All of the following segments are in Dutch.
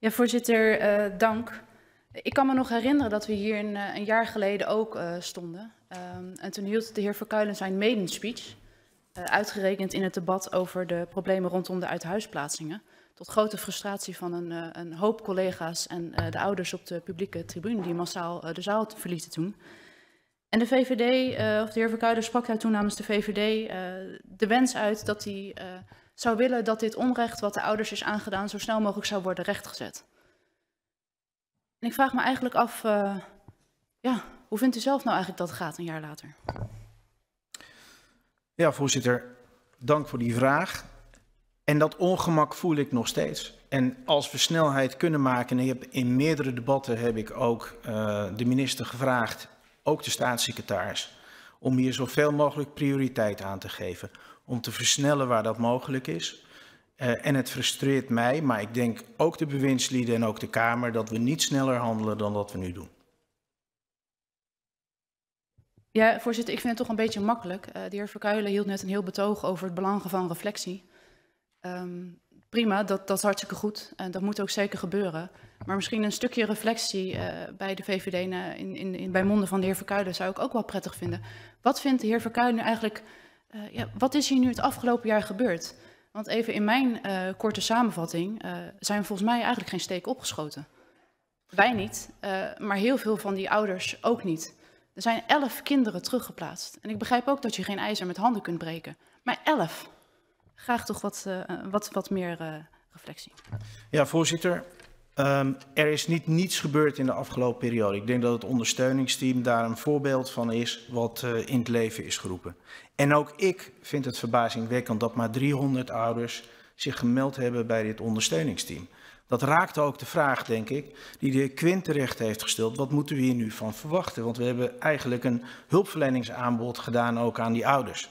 Ja, voorzitter, uh, dank. Ik kan me nog herinneren dat we hier een, uh, een jaar geleden ook uh, stonden. Um, en toen hield de heer Verkuilen zijn maiden speech, uitgerekend in het debat over de problemen rondom de uithuisplaatsingen. Tot grote frustratie van een, een hoop collega's en de ouders op de publieke tribune die massaal de zaal verlieten toen. En de VVD, of de heer Verkuilen sprak daar toen namens de VVD de wens uit dat hij zou willen dat dit onrecht wat de ouders is aangedaan zo snel mogelijk zou worden rechtgezet. En ik vraag me eigenlijk af, ja, hoe vindt u zelf nou eigenlijk dat het gaat een jaar later? Ja, voorzitter, dank voor die vraag. En dat ongemak voel ik nog steeds. En als we snelheid kunnen maken, en heb, in meerdere debatten heb ik ook de minister gevraagd, ook de staatssecretaris, om hier zoveel mogelijk prioriteit aan te geven om te versnellen waar dat mogelijk is. Uh, en het frustreert mij, maar ik denk ook de bewindslieden en ook de Kamer, dat we niet sneller handelen dan dat we nu doen. Ja, voorzitter, ik vind het toch een beetje makkelijk. Uh, de heer Verkuilen hield net een heel betoog over het belang van reflectie. Um, prima, dat, dat is hartstikke goed en dat moet ook zeker gebeuren. Maar misschien een stukje reflectie uh, bij de VVD in, in, in, bij monden van de heer Verkuilen zou ik ook wel prettig vinden. Wat vindt de heer Verkuilen nu eigenlijk uh, ja, wat is hier nu het afgelopen jaar gebeurd? Want even in mijn korte samenvatting zijn volgens mij eigenlijk geen steek opgeschoten. Wij niet, maar heel veel van die ouders ook niet. Er zijn elf kinderen teruggeplaatst. En ik begrijp ook dat je geen ijzer met handen kunt breken. Maar elf. Graag toch wat, wat, wat meer reflectie. Ja, voorzitter. Um, er is niet niets gebeurd in de afgelopen periode. Ik denk dat het ondersteuningsteam daar een voorbeeld van is wat uh, in het leven is geroepen. En ook ik vind het verbazingwekkend dat maar 300 ouders zich gemeld hebben bij dit ondersteuningsteam. Dat raakt ook de vraag, denk ik, die de Quint terecht heeft gesteld. Wat moeten we hier nu van verwachten? Want we hebben eigenlijk een hulpverleningsaanbod gedaan ook aan die ouders.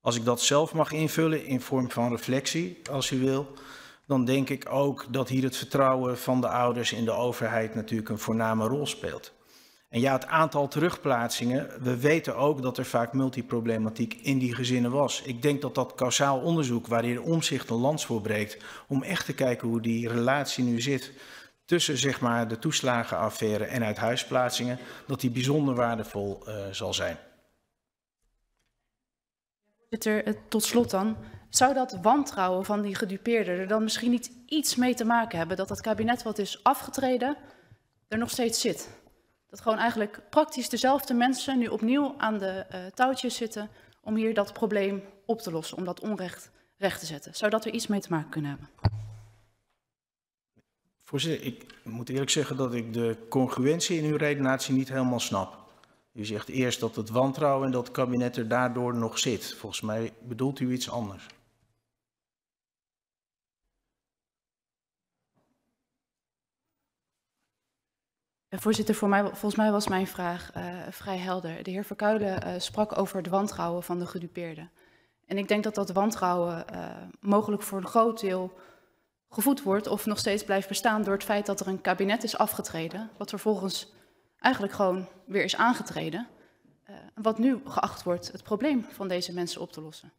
Als ik dat zelf mag invullen in vorm van reflectie, als u wil, dan denk ik ook dat hier het vertrouwen van de ouders in de overheid natuurlijk een voorname rol speelt. En ja, het aantal terugplaatsingen, we weten ook dat er vaak multiproblematiek in die gezinnen was. Ik denk dat dat kausaal onderzoek, waar hier omzicht een lans voor breekt, om echt te kijken hoe die relatie nu zit tussen zeg maar, de toeslagenaffaire en uithuisplaatsingen, dat die bijzonder waardevol uh, zal zijn. Voorzitter, tot slot dan. Zou dat wantrouwen van die gedupeerden er dan misschien niet iets mee te maken hebben dat het kabinet wat is afgetreden er nog steeds zit? Dat gewoon eigenlijk praktisch dezelfde mensen nu opnieuw aan de uh, touwtjes zitten om hier dat probleem op te lossen, om dat onrecht recht te zetten. Zou dat er iets mee te maken kunnen hebben? Voorzitter, ik moet eerlijk zeggen dat ik de congruentie in uw redenatie niet helemaal snap. U zegt eerst dat het wantrouwen en dat kabinet er daardoor nog zit. Volgens mij bedoelt u iets anders. Voorzitter, voor mij, volgens mij was mijn vraag uh, vrij helder. De heer Verkuilen uh, sprak over het wantrouwen van de gedupeerden. En ik denk dat dat wantrouwen uh, mogelijk voor een groot deel gevoed wordt of nog steeds blijft bestaan door het feit dat er een kabinet is afgetreden, wat vervolgens eigenlijk gewoon weer is aangetreden, wat nu geacht wordt het probleem van deze mensen op te lossen.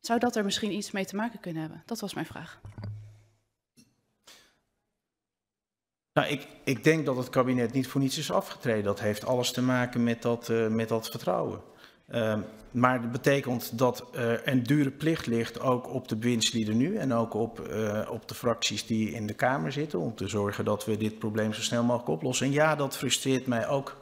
Zou dat er misschien iets mee te maken kunnen hebben? Dat was mijn vraag. Nou, ik, ik denk dat het kabinet niet voor niets is afgetreden. Dat heeft alles te maken met dat, uh, met dat vertrouwen. Uh, maar dat betekent dat er een dure plicht ligt ook op de bewindslieden nu en ook op, uh, op de fracties die in de Kamer zitten om te zorgen dat we dit probleem zo snel mogelijk oplossen. En ja, dat frustreert mij ook.